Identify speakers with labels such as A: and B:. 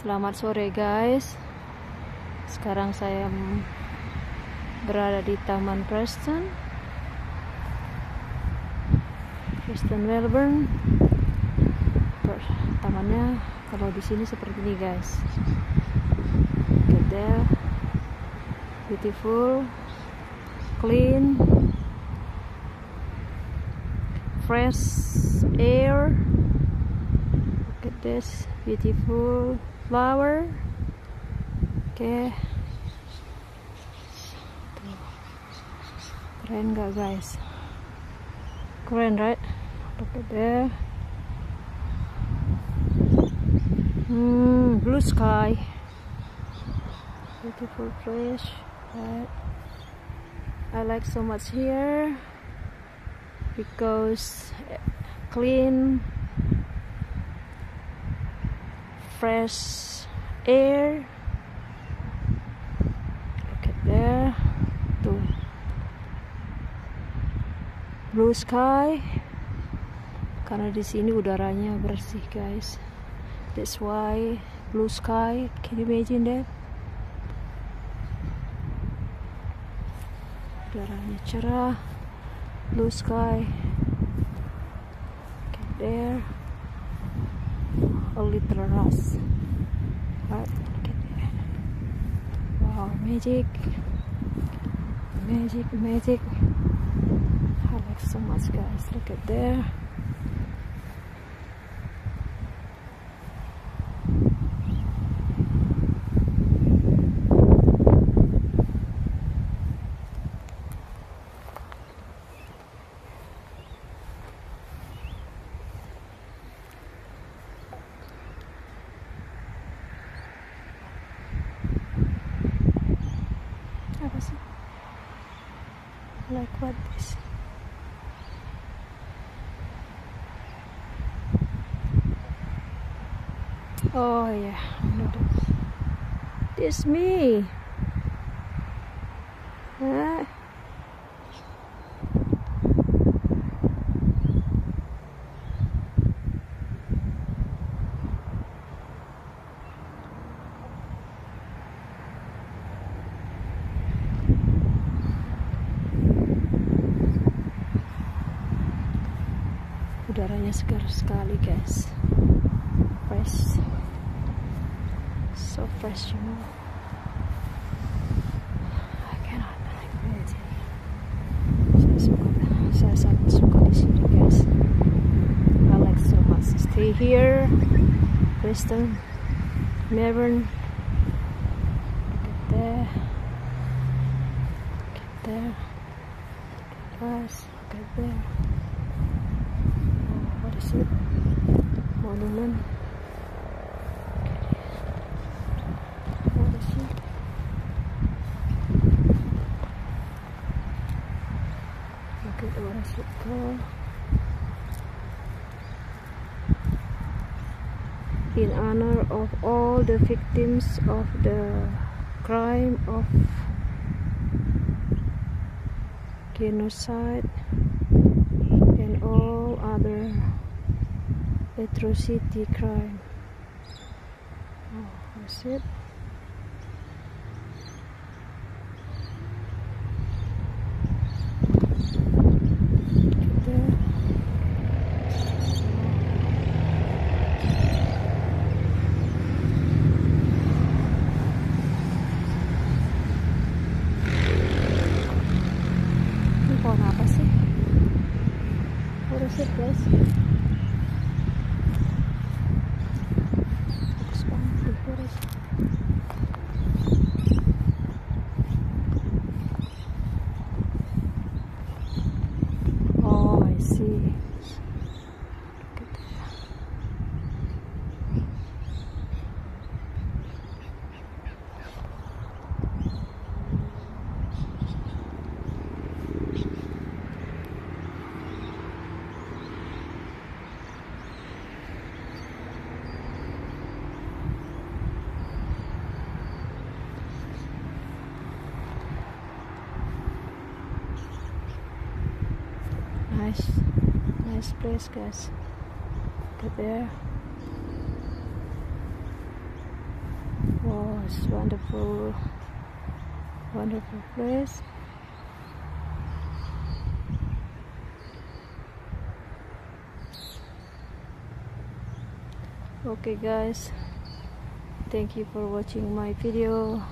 A: Selamat sore guys. Sekarang saya berada di Taman Preston Preston Melbourne. Tamannya kalau di sini seperti ini guys. There. Beautiful Clean Fresh air. Look at this beautiful flower okay. keren gak guys? Keren right? Look at there hmm blue sky. Beautiful place right? I like so much here because clean fresh air. Look at there. Blue sky. Karena di sini udaranya bersih guys. That's why blue sky. Can you imagine that? Udaranya cerah. Blue sky. Okay, there a little rust right look at that wow magic. Magic magic. I like so much guys. Look at there like what this oh yeah this. Me. Ah. Udaranya segar sekali guys. Fresh. So fresh you know. I cannot like it saya suka saya I so much stay here Preston Melbourne. Look at there. Look at there. Look at there. Is it? Monument. It? Look at what is? In honor of all the victims of the crime of genocide and all atrocity crime. Oh, that's it. Sih? What is it guys? Oh, I see. Look at that. Nice, nice place, guys. Look at there. Wow, it's wonderful, wonderful place. Okay guys, thank you for watching my video.